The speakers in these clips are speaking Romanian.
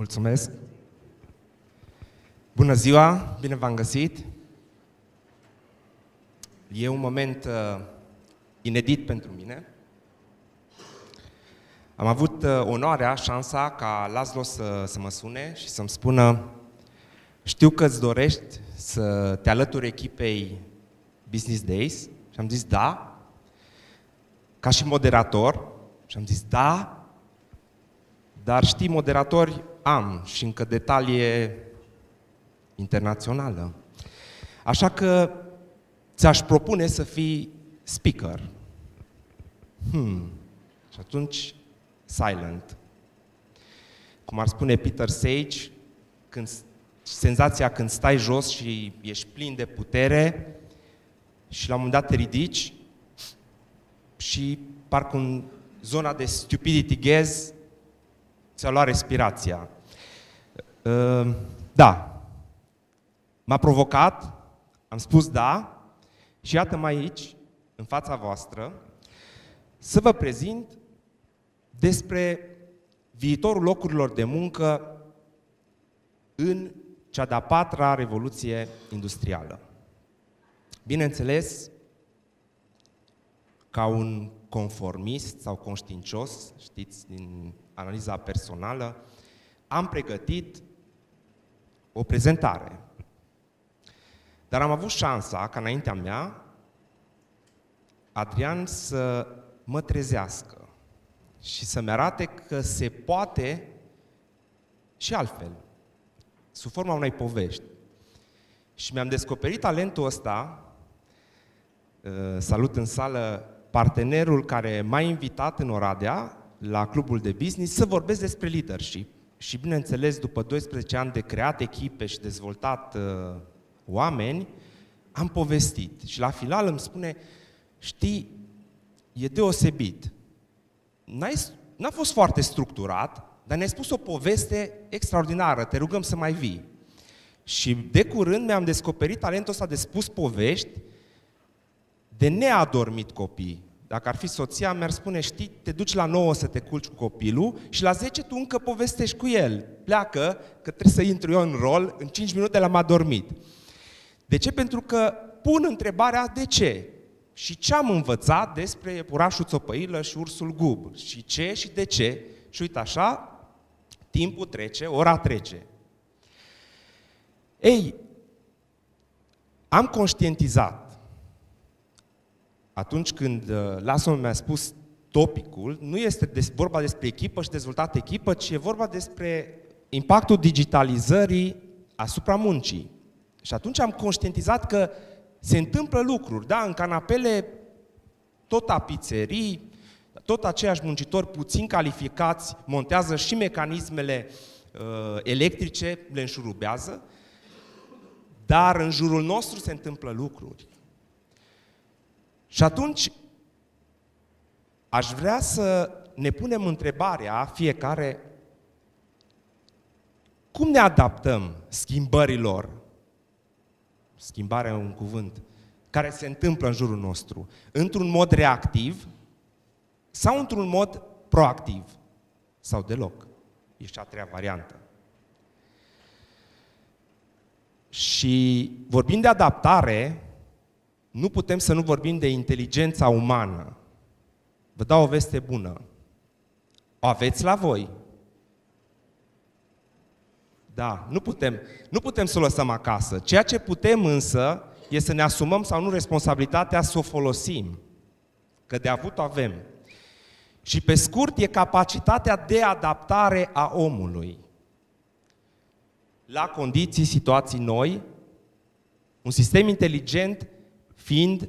Mulțumesc! Bună ziua! Bine v-am găsit! E un moment uh, inedit pentru mine. Am avut uh, onoarea, șansa ca Laszlo să, să mă sune și să-mi spună știu că îți dorești să te alături echipei Business Days și am zis da, ca și moderator și am zis da, dar știi, moderatori am și încă detalie internațională. Așa că ți-aș propune să fii speaker. Hmm. Și atunci, silent. Cum ar spune Peter Sage, când, senzația când stai jos și ești plin de putere și la un moment dat te ridici și parcă în zona de stupidity gaze ți-a luat respirația. Ă, da. M-a provocat, am spus da și iată-mă aici, în fața voastră, să vă prezint despre viitorul locurilor de muncă în cea de-a patra revoluție industrială. Bineînțeles, ca un conformist sau conștiincios, știți, din analiza personală, am pregătit o prezentare. Dar am avut șansa, ca înaintea mea, Adrian să mă trezească și să-mi arate că se poate și altfel, sub forma unei povești. Și mi-am descoperit talentul ăsta, uh, salut în sală partenerul care m-a invitat în Oradea, la clubul de business, să vorbesc despre leadership. Și bineînțeles, după 12 ani de creat echipe și dezvoltat uh, oameni, am povestit. Și la final îmi spune, știi, e deosebit. N-ai, n-a fost foarte structurat, dar ne-ai spus o poveste extraordinară, te rugăm să mai vii. Și de curând mi-am descoperit talentul ăsta de spus povești, de neadormit copii. Dacă ar fi soția, mi-ar spune, știi, te duci la 9 să te culci cu copilul și la 10 tu încă povestești cu el. Pleacă, că trebuie să intru eu în rol, în 5 minute l-am adormit. De ce? Pentru că pun întrebarea de ce. Și ce am învățat despre iepurașul țopăilă și ursul gub? Și ce și de ce? Și uite așa, timpul trece, ora trece. Ei, am conștientizat atunci când uh, Lasson mi-a spus topicul, nu este des, vorba despre echipă și dezvoltat echipă, ci e vorba despre impactul digitalizării asupra muncii. Și atunci am conștientizat că se întâmplă lucruri, da, în canapele tot tapiserii, tot aceiași muncitori puțin calificați montează și mecanismele uh, electrice, le înșurubează, dar în jurul nostru se întâmplă lucruri. Și atunci aș vrea să ne punem întrebarea fiecare cum ne adaptăm schimbărilor, schimbarea e un cuvânt, care se întâmplă în jurul nostru, într-un mod reactiv sau într-un mod proactiv, sau deloc. E și a treia variantă. Și vorbind de adaptare, nu putem să nu vorbim de inteligența umană. Vă dau o veste bună. O aveți la voi. Da, nu putem, nu putem să o lăsăm acasă. Ceea ce putem însă e să ne asumăm sau nu responsabilitatea să o folosim. Că de avut o avem. Și pe scurt e capacitatea de adaptare a omului la condiții, situații noi, un sistem inteligent fiind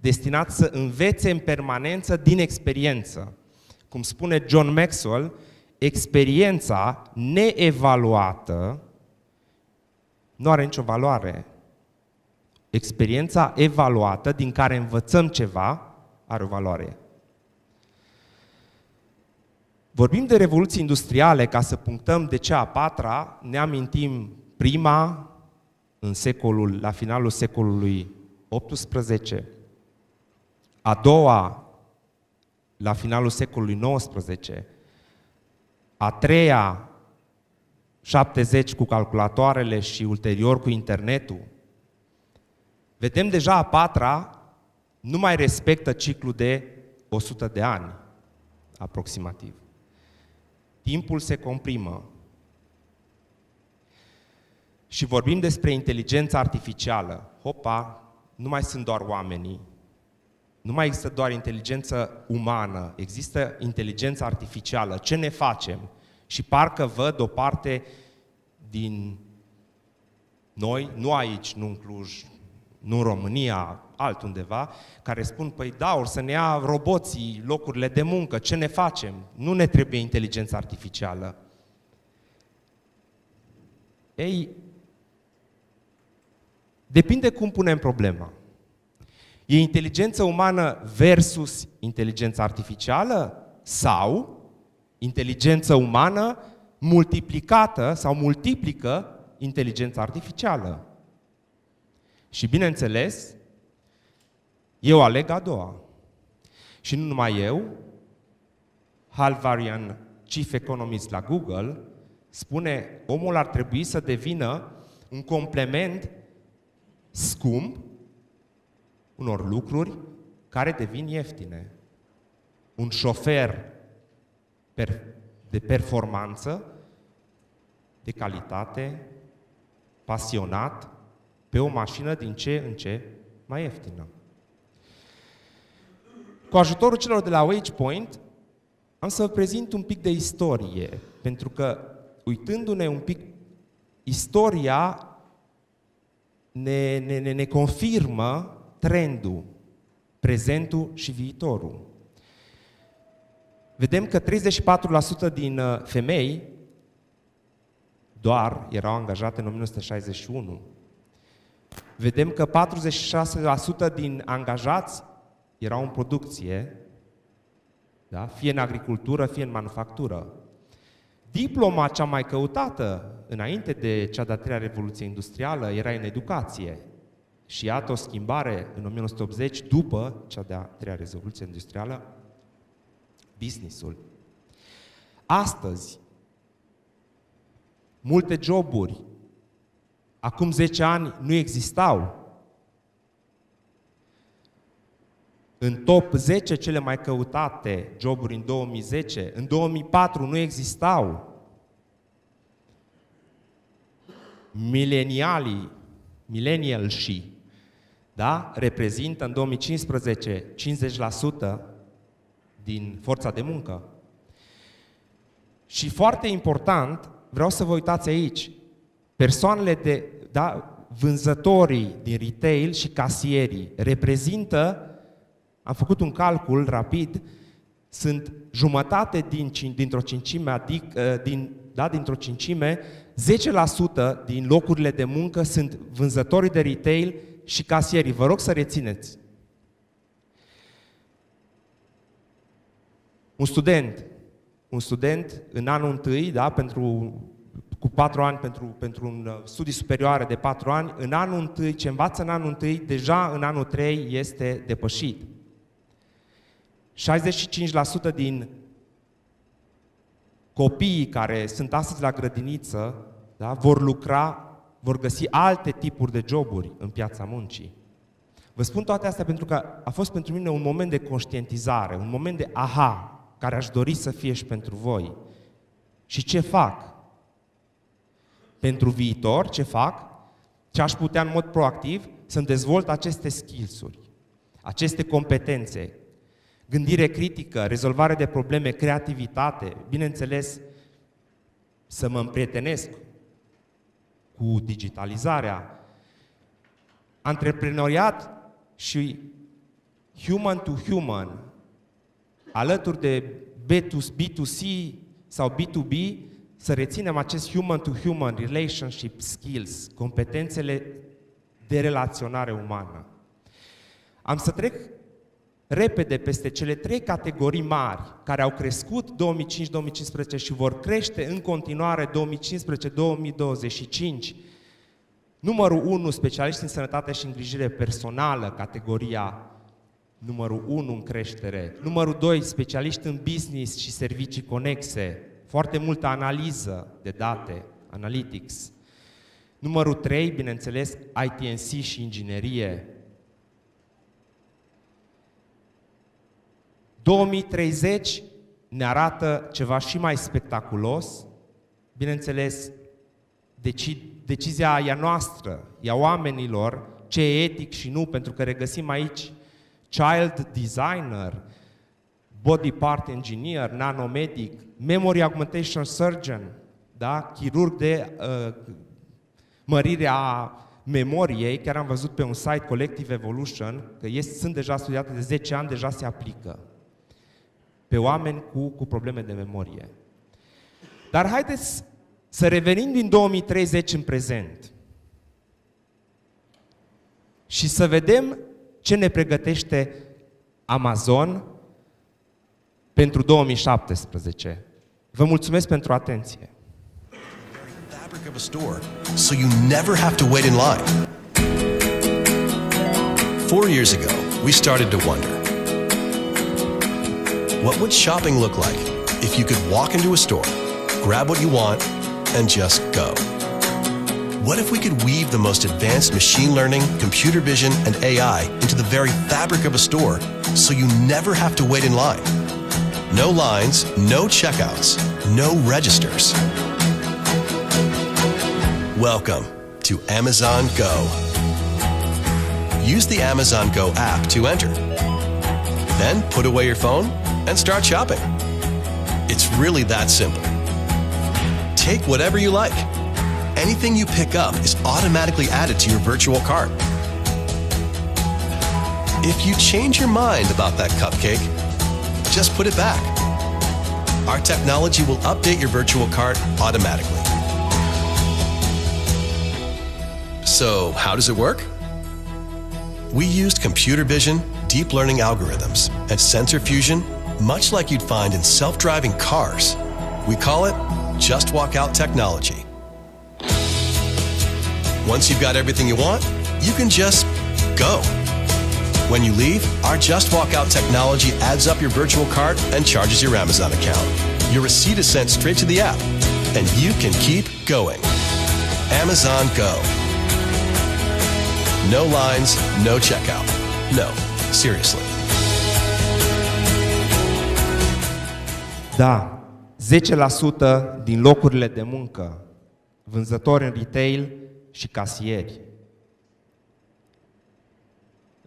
destinat să învețe în permanență din experiență. Cum spune John Maxwell, experiența neevaluată nu are nicio valoare. Experiența evaluată, din care învățăm ceva, are o valoare. Vorbim de revoluții industriale ca să punctăm de cea a patra, ne amintim prima în secolul, la finalul secolului 18, a doua la finalul secolului XIX, a treia 70 cu calculatoarele și ulterior cu internetul, vedem deja a patra nu mai respectă ciclul de 100 de ani, aproximativ. Timpul se comprimă. Și vorbim despre inteligența artificială. Hopa, nu mai sunt doar oamenii, nu mai există doar inteligență umană, există inteligență artificială. Ce ne facem? Și parcă văd o parte din noi, nu aici, nu în Cluj, nu în România, altundeva, care spun, păi da, or să ne ia roboții locurile de muncă, ce ne facem? Nu ne trebuie inteligență artificială. Ei, depinde cum punem problema. E inteligență umană versus inteligență artificială sau inteligență umană multiplicată sau multiplică inteligența artificială. Și bineînțeles, eu aleg a doua. Și nu numai eu, Hal Varian, Chief Economist la Google, spune omul ar trebui să devină un complement scump unor lucruri care devin ieftine. Un șofer de performanță, de calitate, pasionat, pe o mașină din ce în ce mai ieftină. Cu ajutorul celor de la WagePoint, am să vă prezint un pic de istorie, pentru că uitându-ne un pic, istoria ne, ne, ne, ne confirmă trendul, prezentul și viitorul. Vedem că 34% din uh, femei doar erau angajate în 1961. Vedem că 46% din angajați erau în producție, da? fie în agricultură, fie în manufactură. Diploma cea mai căutată înainte de cea de-a treia revoluție industrială era în educație. Și iată o schimbare în 1980, după cea de-a treia revoluție industrială, businessul. Astăzi, multe joburi, acum 10 ani, nu existau. În top 10 cele mai căutate joburi în 2010, în 2004 nu existau. Milenialii, millennial și da? reprezintă în 2015 50% din forța de muncă. Și foarte important, vreau să vă uitați aici, persoanele de, da, vânzătorii din retail și casierii reprezintă, am făcut un calcul rapid, sunt jumătate din, dintr-o cincime, adică din, da, dintr-o cincime, 10% din locurile de muncă sunt vânzătorii de retail și casierii. Vă rog să rețineți. Un student, un student în anul întâi, da, pentru, cu patru ani, pentru, pentru un uh, studii superioare de patru ani, în anul întâi, ce învață în anul întâi, deja în anul trei este depășit. 65% din copiii care sunt astăzi la grădiniță da, vor lucra vor găsi alte tipuri de joburi în piața muncii. Vă spun toate astea pentru că a fost pentru mine un moment de conștientizare, un moment de aha, care aș dori să fie și pentru voi. Și ce fac? Pentru viitor, ce fac? Ce aș putea în mod proactiv? Să-mi dezvolt aceste skills-uri, aceste competențe, gândire critică, rezolvare de probleme, creativitate, bineînțeles, să mă împrietenesc cu digitalizarea, antreprenoriat și human to human, alături de B2C sau B2B, să reținem acest human to human relationship skills, competențele de relaționare umană. Am să trec repede peste cele trei categorii mari care au crescut 2005-2015 și vor crește în continuare 2015-2025. Numărul 1, specialiști în sănătate și îngrijire personală, categoria numărul 1 în creștere. Numărul 2, specialiști în business și servicii conexe, foarte multă analiză de date, Analytics. Numărul 3, bineînțeles, ITNC și inginerie. 2030 ne arată ceva și mai spectaculos. Bineînțeles, deci, decizia e a noastră, e a oamenilor, ce e etic și nu, pentru că regăsim aici child designer, body part engineer, nanomedic, memory augmentation surgeon, da? chirurg de uh, mărire a memoriei, chiar am văzut pe un site Collective Evolution, că este, sunt deja studiate de 10 ani, deja se aplică pe oameni cu, cu probleme de memorie. Dar haideți să revenim din 2030 în prezent și să vedem ce ne pregătește Amazon pentru 2017. Vă mulțumesc pentru atenție. fabric of a store so you never have to wait in line. Four years ago, we started to wonder what would shopping look like if you could walk into a store, grab what you want, and just go? What if we could weave the most advanced machine learning, computer vision, and AI into the very fabric of a store so you never have to wait in line? No lines, no checkouts, no registers. Welcome to Amazon Go. Use the Amazon Go app to enter. Then put away your phone and start shopping. It's really that simple. Take whatever you like. Anything you pick up is automatically added to your virtual cart. If you change your mind about that cupcake, just put it back. Our technology will update your virtual cart automatically. So, how does it work? We used computer vision, deep learning algorithms, and sensor fusion, much like you'd find in self driving cars. We call it Just Walk Out technology. Once you've got everything you want, you can just go. When you leave, our Just Walk Out technology adds up your virtual cart and charges your Amazon account. Your receipt is sent straight to the app, and you can keep going. Amazon Go. No lines, no checkout. No, seriously. Da, 10% din locurile de muncă, vânzători în retail și casieri.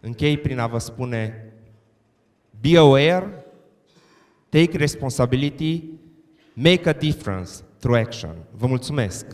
Închei prin a vă spune, be aware, take responsibility, make a difference through action. Vă mulțumesc!